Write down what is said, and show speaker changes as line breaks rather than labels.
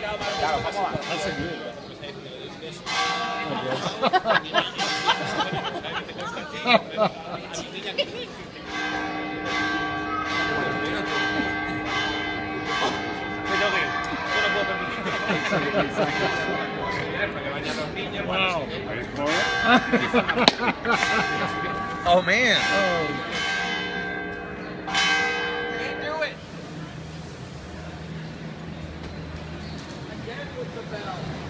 That's a good.
oh man. Oh with the bell.